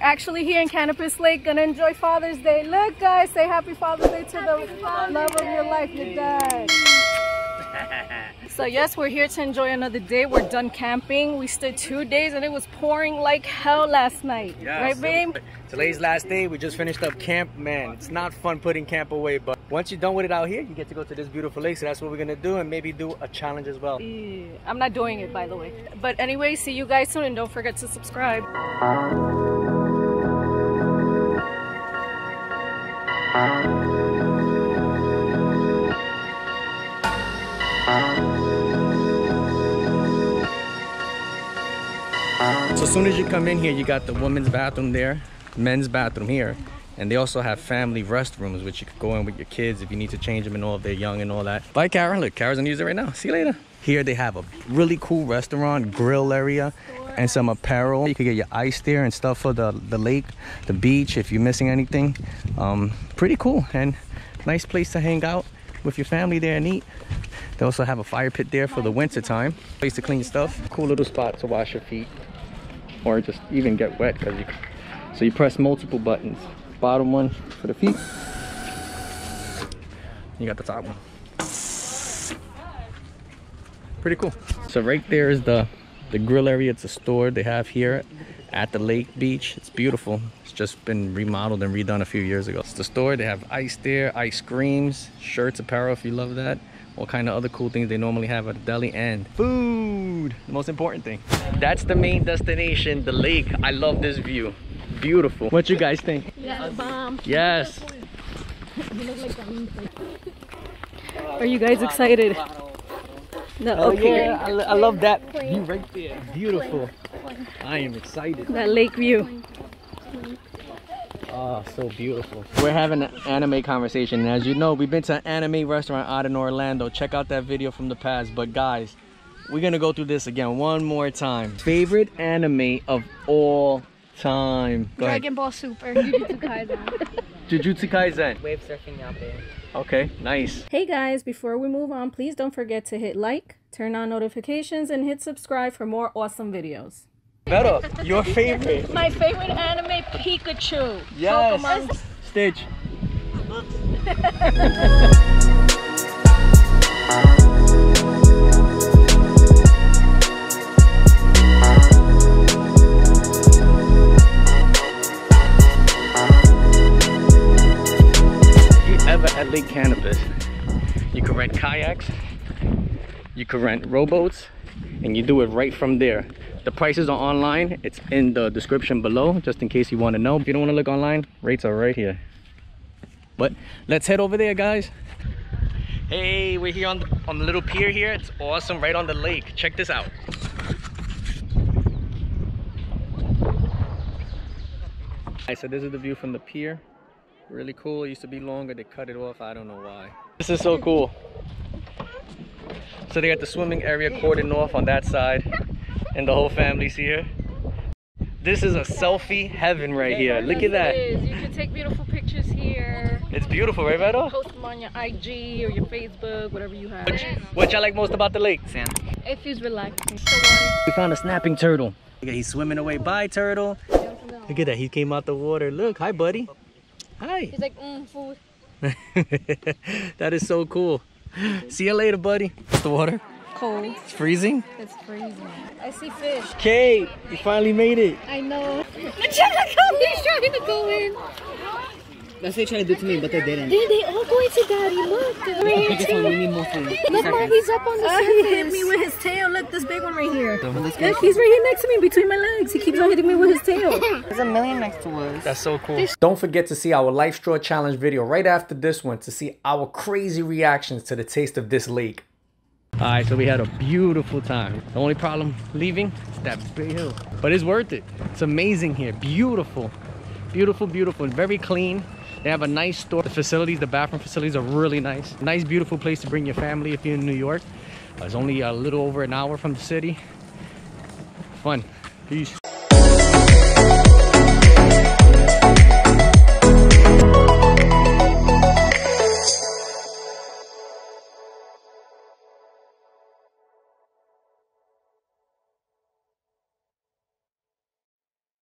actually here in Canopus Lake, gonna enjoy Father's Day. Look, guys, say Happy Father's Day to the love of your life, your dad. So yes, we're here to enjoy another day. We're done camping. We stayed two days and it was pouring like hell last night. Yeah, right, so babe? Today's last day. We just finished up camp. Man, it's not fun putting camp away, but once you're done with it out here, you get to go to this beautiful lake. So that's what we're gonna do, and maybe do a challenge as well. Yeah, I'm not doing it, by the way. But anyway, see you guys soon and don't forget to subscribe. So as soon as you come in here, you got the women's bathroom there, men's bathroom here, and they also have family restrooms, which you could go in with your kids if you need to change them and all if they're young and all that. Bye, Kara. Look, Kara's gonna use it right now. See you later. Here they have a really cool restaurant, grill area, and some apparel. You could get your ice there and stuff for the, the lake, the beach, if you're missing anything. Um, pretty cool and nice place to hang out with your family there and eat. They also have a fire pit there for the winter time. Place to clean stuff. Cool little spot to wash your feet or just even get wet because you so you press multiple buttons bottom one for the feet you got the top one pretty cool so right there is the the grill area it's a store they have here at the lake beach. It's beautiful. It's just been remodeled and redone a few years ago. It's the store they have ice there ice creams shirts apparel if you love that. All kind of other cool things they normally have at a deli and food the most important thing. That's the main destination the lake. I love this view. Beautiful. What you guys think? Yes. Are you guys excited? No, oh okay. yeah I, I love that view right there beautiful i am excited That lake view. Oh, so beautiful. We're having an anime conversation. And as you know, we've been to an anime restaurant out in Orlando. Check out that video from the past. But guys, we're gonna go through this again one more time. Favorite anime of all time. Go ahead. Dragon Ball Super, Jujutsu Kaisen. Jujutsu Kaisen. wave surfing out there. Okay, nice. Hey guys, before we move on, please don't forget to hit like, turn on notifications, and hit subscribe for more awesome videos. Beto, your favorite. My favorite anime, Pikachu. Yes. Pokemon. Stitch. Lake Canopus, you can rent kayaks, you can rent rowboats, and you do it right from there. The prices are online. It's in the description below, just in case you want to know. If you don't want to look online, rates are right here. But let's head over there, guys. Hey, we're here on the, on the little pier here. It's awesome, right on the lake. Check this out. Alright, so this is the view from the pier. Really cool. It used to be longer. They cut it off. I don't know why. This is so cool. So they got the swimming area cordoned off on that side, and the whole family's here. This is a selfie heaven right here. Look at that. It is. You can take beautiful pictures here. It's beautiful, right, Beto? Post them on your IG or your Facebook, whatever you have. What y'all like most about the lake? Sam? It feels relaxing. We found a snapping turtle. Look at he's swimming away. Bye, turtle. Look at that. He came out the water. Look, hi, buddy. Hi. He's like, mm, food. that is so cool. See you later, buddy. It's the water. Cold. It's freezing. It's freezing. I see fish. Kate, you finally made it. I know. He's trying to go in. That's what they trying to do to me, but they didn't. Then they all go into daddy. Look. They're right here Biggest one, we need more food. Look, Mom, he's up on the Oh, surface. he hit me with his tail. Look, this big one right here. Let's Look, he's right here next to me between my legs. He keeps on hitting me with his tail. There's a million next to us. That's so cool. Don't forget to see our LifeStraw Challenge video right after this one to see our crazy reactions to the taste of this lake. All right, so we had a beautiful time. The only problem leaving is that big hill, but it's worth it. It's amazing here, beautiful, beautiful, beautiful, and very clean. They have a nice store. The facilities, the bathroom facilities are really nice. Nice, beautiful place to bring your family if you're in New York. It's only a little over an hour from the city. Fun. Peace.